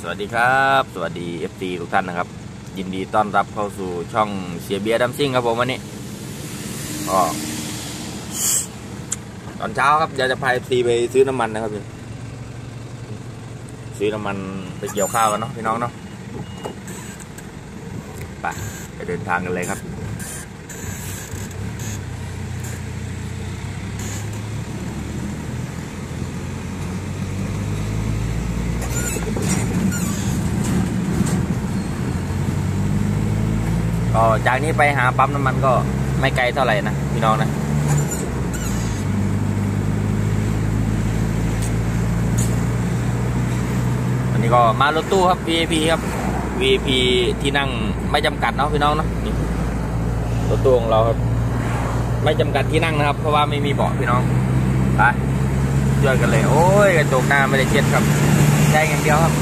สวัสดีครับ สวัสดี FT ทุกท่านนะครับ ยินดีต้อนรับเข้าสู่ช่องเสียเบียร์ดัมซิ่งครับผมวันนี้ก็ตอนเช้าครับเดี๋ยวจะพา FT ไปซื้อน้ำมันนะครับซื้อน้ำมันไปเกี่ยวข้าวกันเนาะพี่น้องเนาะไปไปเดินทางกันเลยครับ ก็จากนี้ไปหาปั๊มน้ำมันก็ไม่ไกลเท่าไหร่นะพี่น้องนะอันนี้ก็มารถตู้ครับ VIP ครับ VIP ที่นั่งไม่จำกัดเนาะพี่น้องเนาะรถตู้ของเราครับ ไม่จำกัดที่นั่งนะครับ เพราะว่าไม่มีเบาะพี่น้องไปช่วยกันเลย โอ้ยกระจกหน้าไม่ได้เช็ดครับแจ้งอย่างเดียวครับ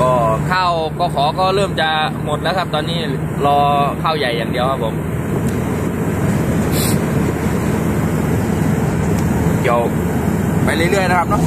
ก็ ขอก็เริ่มจะหมดแล้วครับ ตอนนี้รอข้าวใหญ่อย่างเดียวครับผมเกี่ยวไปเรื่อยๆนะครับเนาะ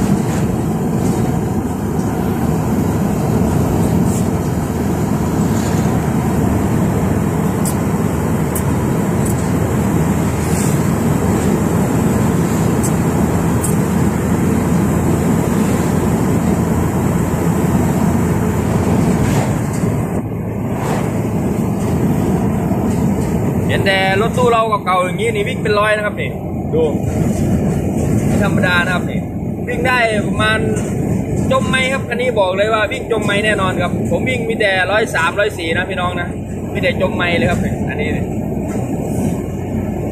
รถตู้เราเก่าๆอย่างนี้นี่วิ่งเป็นร้อยนะครับนี่ดูไม่ธรรมดานะครับนี่วิ่งได้ประมาณจมไหมครับคันนี้บอกเลยว่าวิ่งจมไหมแน่นอนครับ ผมวิ่งมีแต่ร้อยสามร้อยสี่นะพี่น้องนะมีแต่จมไหมเลยครับนี่อันนี้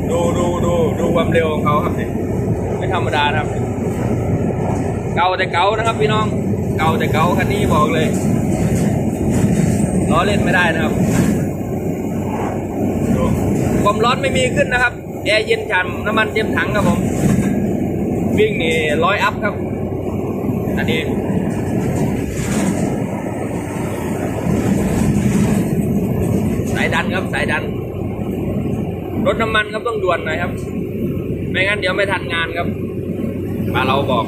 ดูดูดูดูความเร็วของเขาครับนี่ไม่ธรรมดานะครับ เก่าแต่เก่านะครับพี่น้อง เก่าแต่เก่าคันนี้บอกเลยล้อเล่นไม่ได้นะครับ ความร้อนไม่มีขึ้นนะครับแอร์เย็นฉ่ำน้ำมันเต็มถังครับผมวิ่งนี่ร้อยอัพครับอันนี้สายดันครับสายดัน รถน้ำมันครับต้องด่วนหน่อยครับ ไม่งั้นเดี๋ยวไม่ทันงานครับมาเราบอก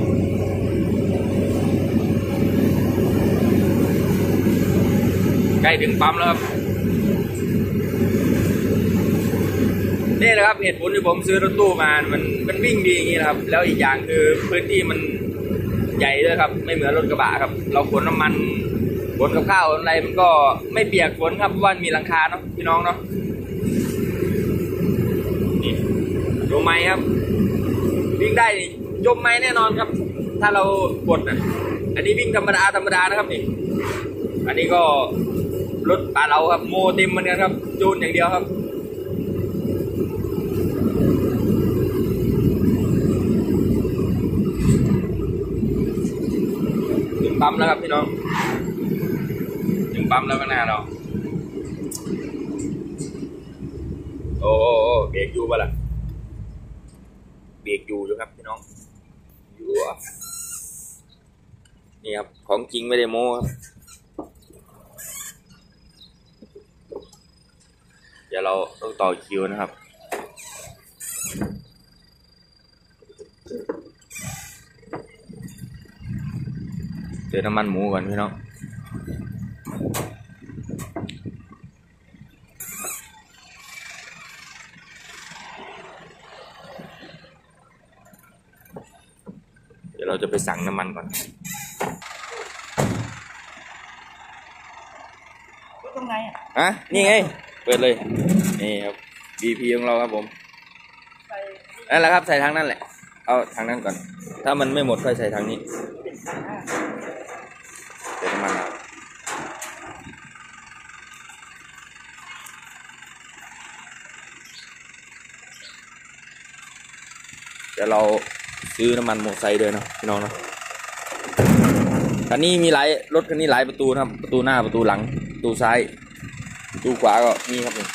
ใกล้ถึงปั๊มแล้วครับ นี่แหละครับเหตุผลที่ผมซื้อรถตู้มา มันมันวิ่งดีอย่างนี้นะครับ แล้วอีกอย่างคือพื้นที่มันใหญ่ด้วยครับ ไม่เหมือนรถกระบะครับ เราขนน้ำมันขนกับข้าวอะไรมันก็ไม่เปียกฝนครับเพราะว่ามีหลังคาเนาะพี่น้องเนาะนี่ดูไม้ครับวิ่งได้นี่จมไม้แน่นอนครับ ถ้าเรากดอะอันนี้วิ่งธรรมดาธรรมดานะครับนี่ อันนี้ก็รถปลาเราครับโมเต็มเหมือนกันครับจูนอย่างเดียวครับ ปั๊มแล้วครับพี่น้อง ถึงปั๊มแล้วก็หน้าเราโอ้โอ้โอเบรกอยู่ปะล่ะเบรกอยู่อยู่ครับพี่น้องอยู่นี่ครับ ของจริงไม่ได้โม้ครับเดี๋ยวเราต้องต่อคิวนะครับ เจอน้ำมันหมูก่อนพี่น้องเดี๋ยวเราจะไปสั่งน้ำมันก่อนตรงไหนอะอะนี่ไง เปิดเลย นี่ครับ BP ของเราครับผมใส่นั่นแหละครับ ใส่ทางนั้นแหละ เอาทางนั้นก่อน ถ้ามันไม่หมดค่อยใส่ทางนี้ เป็นขา เติมน้ำมันครับเดี๋ยวเราซื้อน้ำมันโมอไซค์ด้วยเนาะพี่น้องเนาะคันนี้มีหลายรถคันนี้หลายประตูนะครับ ประตูหน้าประตูหลังประตูซ้ายประตูขวาก็มีครับผม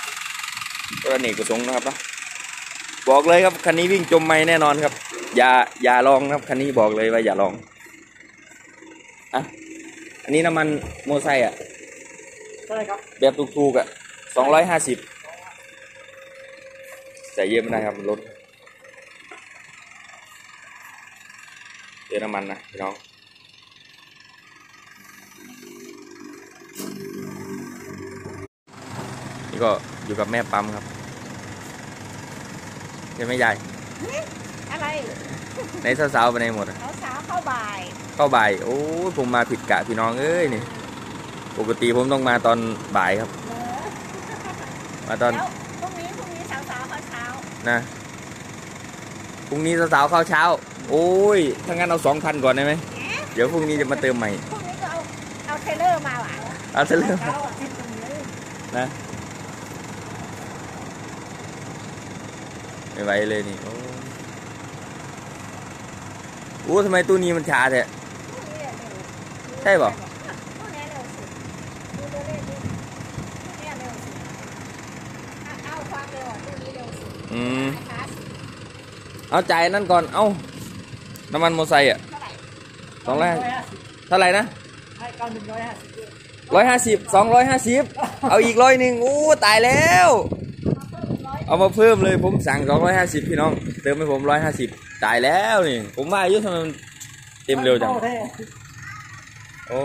ก็อเนกประสงค์นะครับเนาะบอกเลยครับคันนี้วิ่งจมไม่แน่นอนครับ อย่าอย่าลองนะครับคันนี้บอกเลยว่าอย่าลองอะอันนี้น้ำมันโมอไซค์อะเท่าไหรครับแบบถูกๆอะสองร้อยห้าสิบใส่เยอะไม่ได้ครับมันลด เติมน้ำมันนะพี่น้องนี่ก็อยู่กับแม่ปั๊มครับใช่ไหมยายอะไรในสาวๆไปไหนหมดอะเขาสาวเข้าบ่ายเข้าบ่ายโอ้ยผมมาผิดกะพี่น้องเอ้ยนี่ปกติผมต้องมาตอนบ่ายครับเหรอมาตอนแล้วพรุ่งนี้พรุ่งนี้สาวสาวเข้าเช้านะพรุ่งนี้สาวๆเข้าเช้า โอ้ยถ้างั้นเอาสองพันก่อนได้ไหมแหม เดี๋ยวพรุ่งนี้จะมาเติมใหม่ พรุ่งนี้ก็เอาเอาเทรลเลอร์มาว่ะเอาซะเริ่มเอาอะที่ตรงนี้นะไม่ไหวเลยนี่ โอ้โอ้ทำไมตู้นี้มันช้าแท้พรุ่งนี้เร็วใช่เปล่าพรุ่งนี้เร็วสุดดูตัวเลขดิพรุ่งนี้เร็วสุดถ้าเอาความเร็วอะพรุ่งนี้เร็วสุดอืมนะคะเอาจ่ายนั่นก่อน เอ้า น้ำมันมอเตอร์ไซค์อะเท่าไหร่สองร้อยร้อยห้าสิบเท่าไหร่นะให้เก้าหนึ่งร้อยห้าสิบด้วยร้อยห้าสิบสองร้อยห้าสิบเอาอีกร้อยหนึ่งอู้ตายแล้ว เอามาเพิ่มเลยผมสั่งสองร้อยห้าสิบพี่น้อง เติมให้ผมร้อยห้าสิบตายแล้วนี่ ผมว่าอายุทำไมมันเต็มเร็วจังข้าแท้โอ้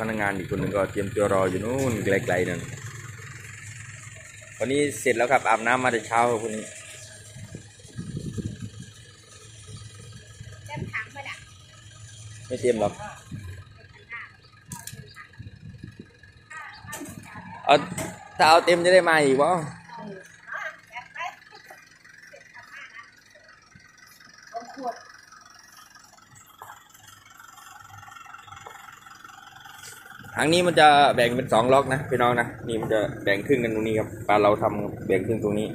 พนักงานอีกคนหนึ่งก็เตรียมตัวรออยู่นู่นไกลๆนั่นวันนี้เสร็จแล้วครับอาบน้ำมาแต่เช้าครับคนนี้เต็มถังไปละไม่เตรียมหรอกเอาถ้าเอาเต็มจะได้มาอีกวะแบบไปต้องขวด ทางนี้มันจะแบ่งเป็นสองล็อกนะพี่น้องนะนี่มันจะแบ่งครึ่งกันตรงนี้ครับปลาเราทำแบ่งครึ่งตรงนี้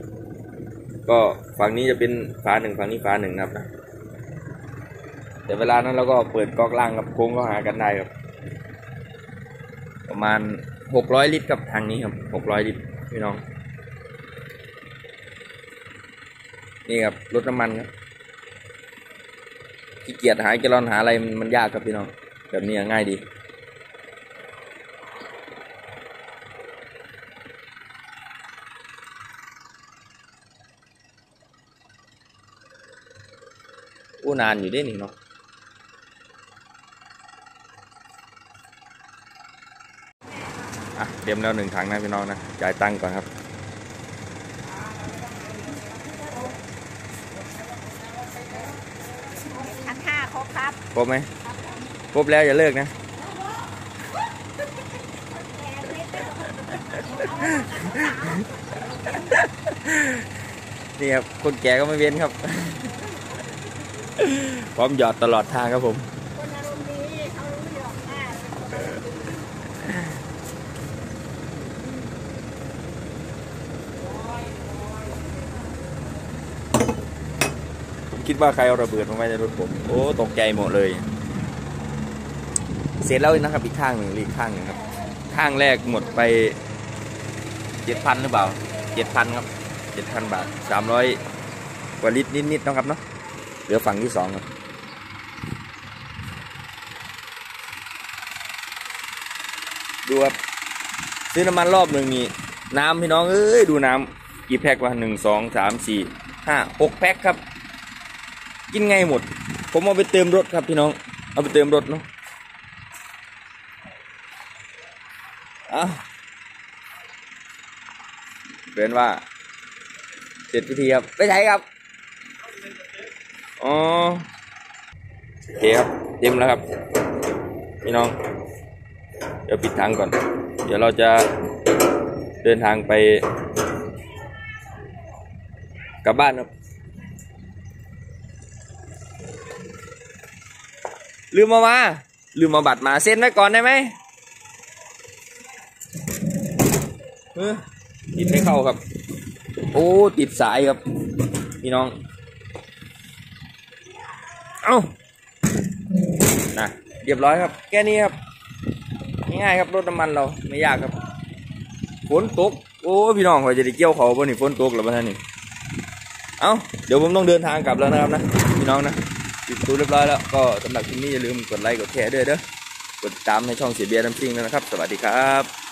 ก็ฝั่งนี้จะเป็นฝาหนึ่งฝั่งนี้ฝาหนึ่งนะครับนะแต่เวลานั้นเราก็เปิดก๊อกล่างครับโค้งก็หากันได้ครับ ประมาณหกร้อยลิตรครับทางนี้ครับหกร้อยลิตรพี่น้อง นี่ครับรถน้ำมันครับขี้เกียจหาแกลอนหาอะไรมันยากครับพี่น้อง แบบนี้ง่ายดี อู้นานอยู่เด้นี่เนาะอะเตรียมแล้วหนึ่งถังนะพี่น้องนะจ่ายตังค์ก่อนครับพันห้าครบครับครบไหมครบแล้วอย่าเลิกนะนี่ครับคนแก่ก็ไม่เว้นครับ พร้อมหยอดตลอดทางครับผมคนอารมณ์ดีเขารู้หยอดมากผมคิดว่าใครเอาระเบิดมาไว้ในรถผม โอ้ ตกใจหมดเลย เสร็จแล้วนะครับอีกข้างหนึ่งอีกข้างหนึ่งครับ ข้างแรกหมดไปเจ็ดพันหรือเปล่าเจ็ดพันครับเจ็ดพันบาทสามร้อยกว่าลิตรนิดๆนะครับเนาะ เหลือฝั่งที่สองครับดูครับซื้อน้ำมันรอบหนึ่งนี่น้ำพี่น้องเอ้ยดูน้ำกี่แพ็ควะหนึ่งสองสามสี่ห้าหกแพ็คครับ กินไงหมด ผมเอาไปเติมรถครับพี่น้อง เอาไปเติมรถเนาะอะเป็นว่าเสร็จพิธีครับไปไหนครับ อ๋อโอเคครับเต็มแล้วครับพี่น้อง เดี๋ยวปิดทางก่อน เดี๋ยวเราจะเดินทางไปกลับบ้านครับลืมมามา ลืมมาบัตรมาเซ็นไว้ก่อนได้ไหมติดไม่เข้าครับ โอ้ ติดสายครับ พี่น้อง เอ้านะเรียบร้อยครับ แค่นี้ครับ ง่ายครับรถน้ำมันเราไม่ยากครับฝนตก โอ้พี่น้องคอยจะได้เกี่ยวเขาบนนี่ฝนตกแล้วบ้านนี่เอ้าเดี๋ยวผมต้องเดินทางกลับแล้วนะครับนะพี่น้องนะปิดประตูเรียบร้อยแล้วก็สำหรับคลิปนี้อย่าลืมกดไลค์กดแชร์ด้วยเด้อกดติดตามในช่องเสียเบียร์น้ำซิ่งนะครับ สวัสดีครับ